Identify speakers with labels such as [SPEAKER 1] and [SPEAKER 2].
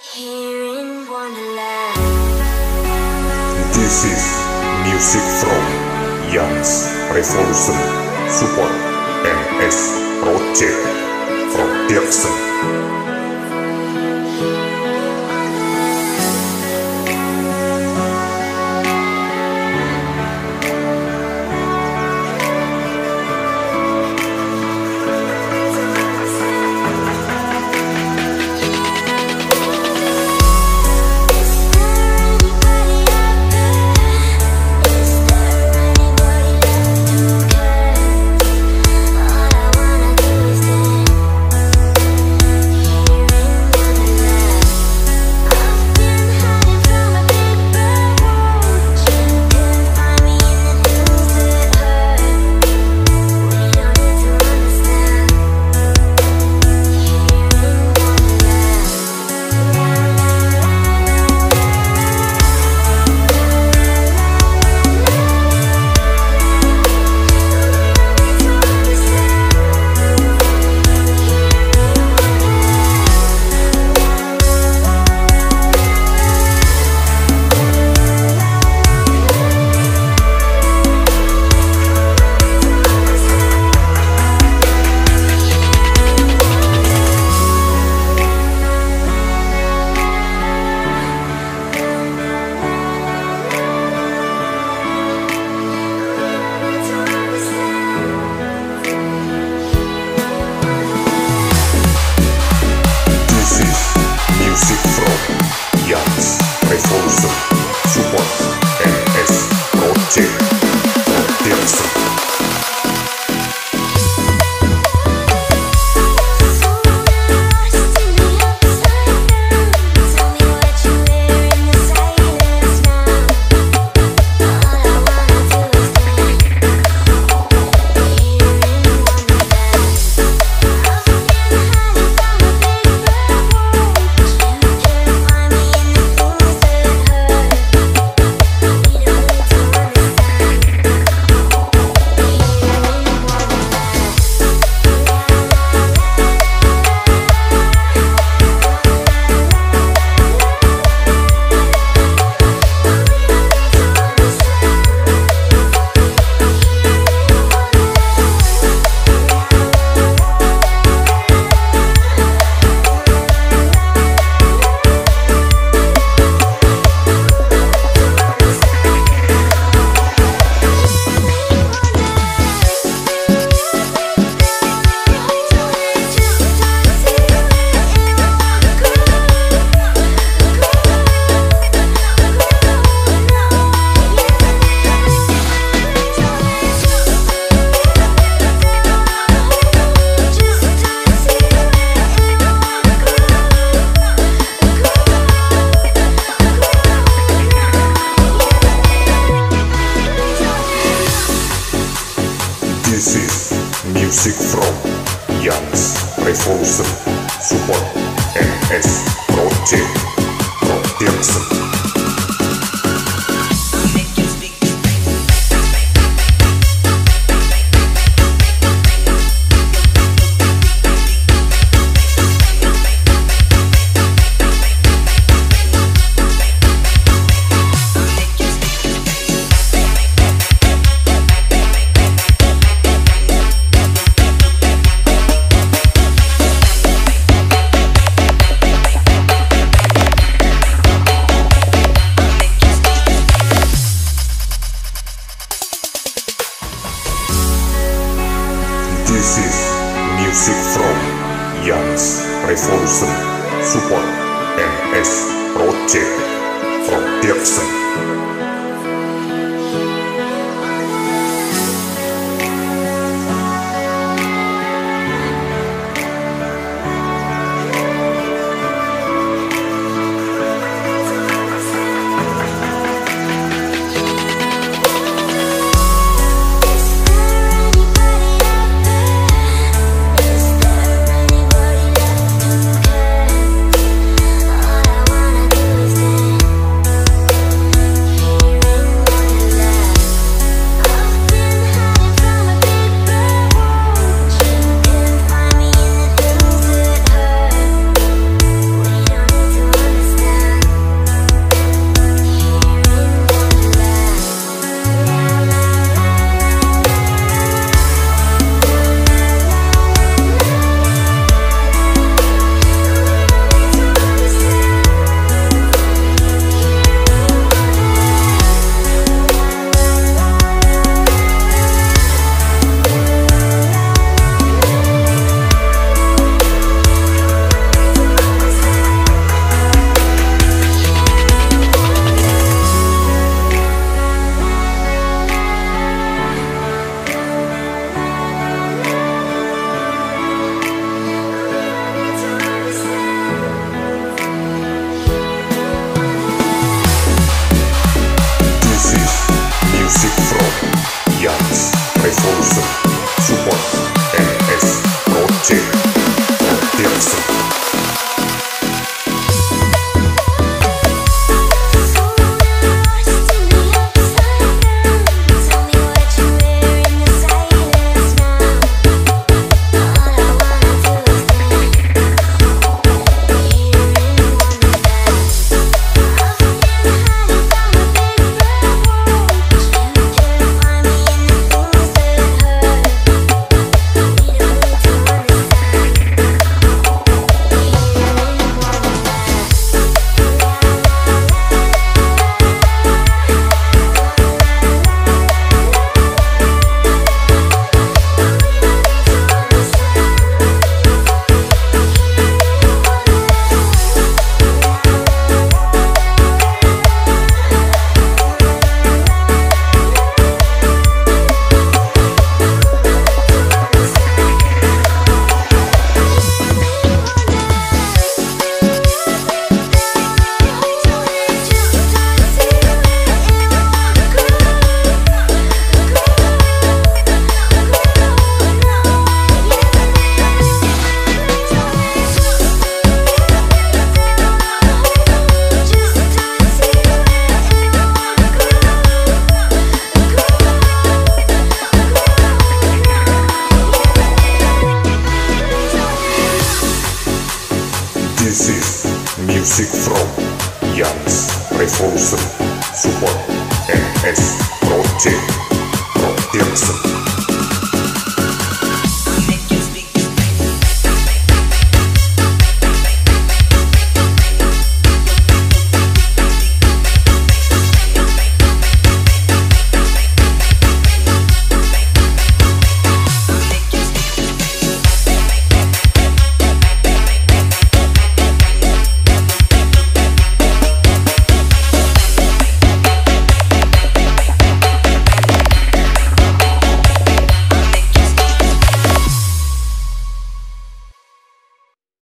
[SPEAKER 1] Here in Wonderland.
[SPEAKER 2] This is music from Young's Revolution, Support MS Project
[SPEAKER 1] from
[SPEAKER 2] Dirksen. Music from Jans Reformsen Support MS Project This music from Young's Revolution Support MS Project from
[SPEAKER 1] Dirksen. This is music from Young's Revolution. Support NS Project. Production